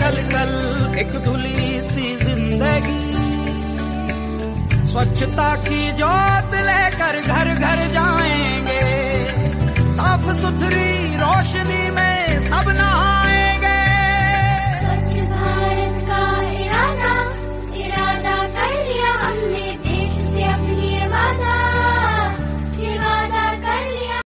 कल कल एक धुली सी ज़िंदगी। स्वच्छता की जोत लेकर घर घर जाएँगे। साफ़ सुथरी